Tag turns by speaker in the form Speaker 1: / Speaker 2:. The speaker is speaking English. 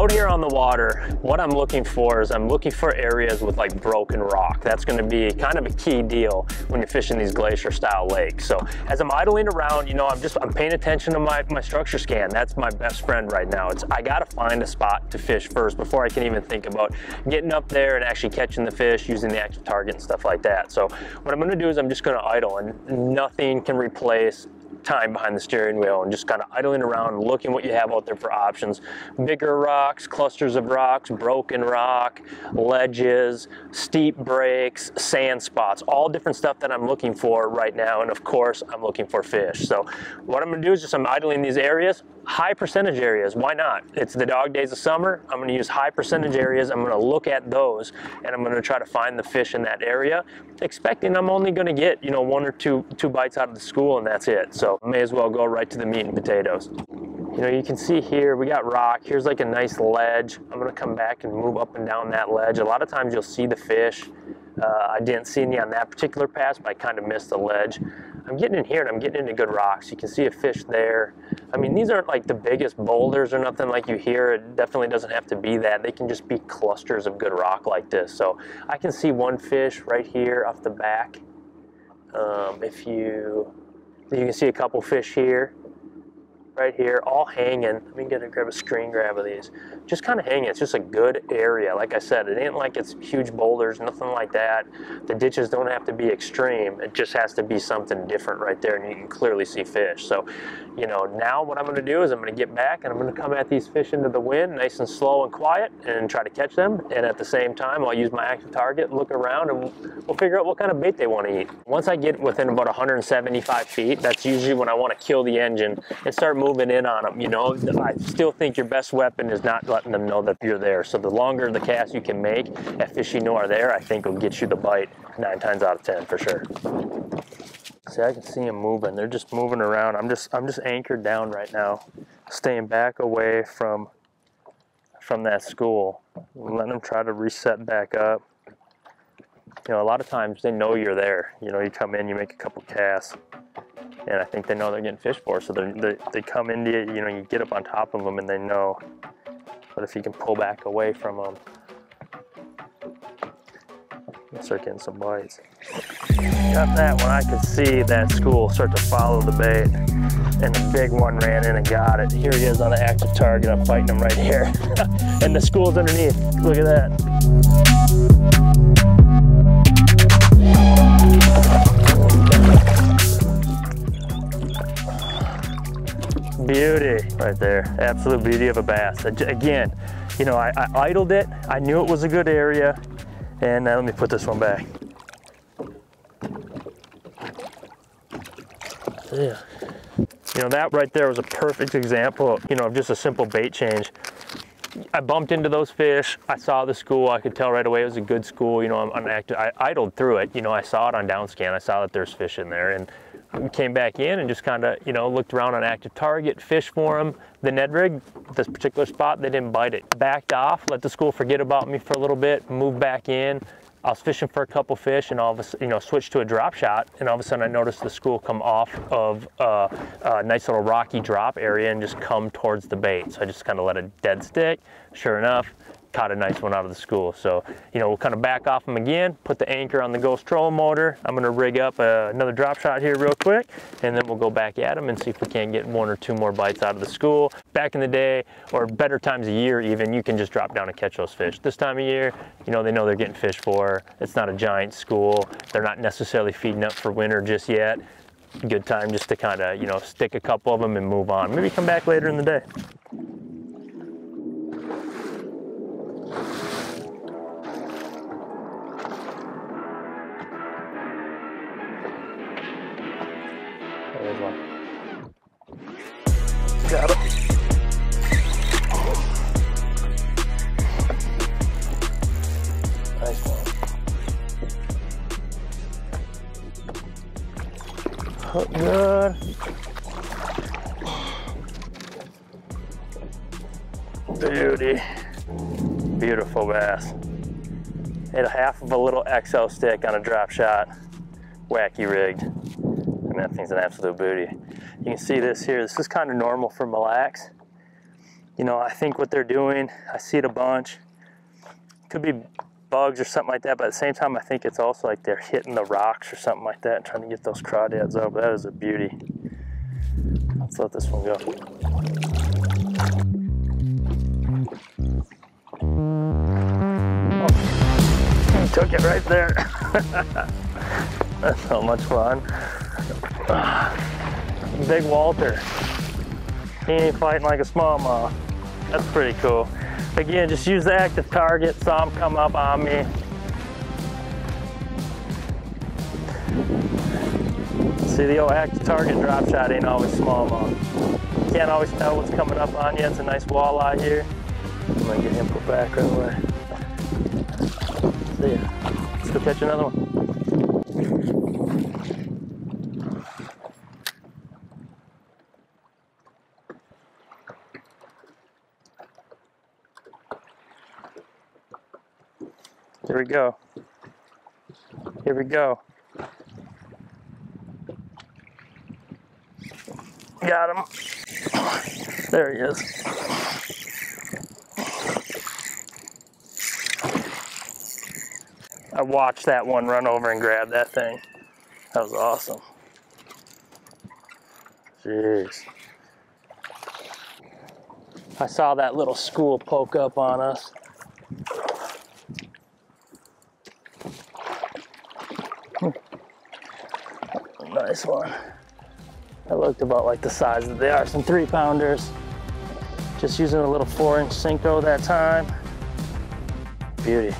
Speaker 1: out here on the water, what I'm looking for is I'm looking for areas with like broken rock. That's gonna be kind of a key deal when you're fishing these glacier style lakes. So as I'm idling around, you know, I'm just, I'm paying attention to my, my structure scan. That's my best friend right now. It's, I gotta find a spot to fish first before I can even think about getting up there and actually catching the fish, using the active target and stuff like that. So what I'm gonna do is I'm just gonna idle and nothing can replace time behind the steering wheel and just kind of idling around looking what you have out there for options. Bigger rocks, clusters of rocks, broken rock, ledges, steep breaks, sand spots, all different stuff that I'm looking for right now. And of course, I'm looking for fish. So what I'm gonna do is just I'm idling these areas, high percentage areas, why not? It's the dog days of summer. I'm gonna use high percentage areas. I'm gonna look at those and I'm gonna try to find the fish in that area, expecting I'm only gonna get, you know, one or two, two bites out of the school and that's it. So may as well go right to the meat and potatoes. You know, you can see here, we got rock. Here's like a nice ledge. I'm gonna come back and move up and down that ledge. A lot of times you'll see the fish. Uh, I didn't see any on that particular pass, but I kind of missed the ledge. I'm getting in here and I'm getting into good rocks. You can see a fish there. I mean, these aren't like the biggest boulders or nothing like you hear. It definitely doesn't have to be that. They can just be clusters of good rock like this. So I can see one fish right here off the back. Um, if you, you can see a couple fish here right here, all hanging. Let me get a grab a screen grab of these. Just kind of hanging. It's just a good area. Like I said, it ain't like it's huge boulders, nothing like that. The ditches don't have to be extreme. It just has to be something different right there, and you can clearly see fish. So, you know, now what I'm going to do is I'm going to get back and I'm going to come at these fish into the wind, nice and slow and quiet, and try to catch them. And at the same time, I'll use my active target, look around, and we'll figure out what kind of bait they want to eat. Once I get within about 175 feet, that's usually when I want to kill the engine and start moving in on them. You know, I still think your best weapon is not letting them know that you're there. So the longer the cast you can make at fish you know are there, I think will get you the bite nine times out of 10 for sure. See, I can see them moving. They're just moving around. I'm just, I'm just anchored down right now, staying back away from, from that school, letting them try to reset back up. You know, a lot of times they know you're there. You know, you come in, you make a couple casts, and I think they know they're getting fished for. So they they come into you, you know, you get up on top of them and they know. But if you can pull back away from them, you start getting some bites. Got that when I could see that school start to follow the bait. And the big one ran in and got it. Here he is on the active target. I'm fighting him right here. and the school's underneath. Look at that. Beauty right there. Absolute beauty of a bass. Again, you know, I, I idled it. I knew it was a good area. And uh, let me put this one back. Yeah. You know, that right there was a perfect example you know, of just a simple bait change. I bumped into those fish. I saw the school. I could tell right away it was a good school. You know, I'm, I'm active. I idled through it. You know, I saw it on downscan. I saw that there's fish in there. And came back in and just kind of, you know, looked around on active target, fish for them. The Ned rig, this particular spot, they didn't bite it. Backed off, let the school forget about me for a little bit, moved back in. I was fishing for a couple fish and all of a you know, switched to a drop shot and all of a sudden I noticed the school come off of uh, a nice little rocky drop area and just come towards the bait. So I just kind of let it dead stick. Sure enough, caught a nice one out of the school. So, you know, we'll kind of back off them again, put the anchor on the Ghost trolling motor. I'm gonna rig up uh, another drop shot here real quick, and then we'll go back at them and see if we can't get one or two more bites out of the school. Back in the day, or better times a year even, you can just drop down and catch those fish. This time of year, you know, they know they're getting fish for. It's not a giant school. They're not necessarily feeding up for winter just yet. Good time just to kind of, you know, stick a couple of them and move on. Maybe come back later in the day. Beauty. Beautiful bass. Hit a half of a little Exo Stick on a drop shot. Wacky rigged. And that thing's an absolute booty. You can see this here. This is kind of normal for Mille Lacs. you know, I think what they're doing, I see it a bunch. Could be bugs or something like that, but at the same time, I think it's also like they're hitting the rocks or something like that and trying to get those crawdads up. That is a beauty. Let's let this one go. Took it right there. That's so much fun. Big Walter. He ain't fighting like a smallmouth. That's pretty cool. Again, just use the active target. Saw him come up on me. See, the old active target drop shot ain't always smallmouth. Can't always tell what's coming up on you. It's a nice walleye here. I'm gonna get him put back right away. See ya. Let's go catch another one. Here we go. Here we go. Got him. There he is. I watched that one run over and grab that thing. That was awesome. Jeez. I saw that little school poke up on us. Hmm. Nice one. That looked about like the size that they are, some three pounders. Just using a little four inch Senko that time. Beauty.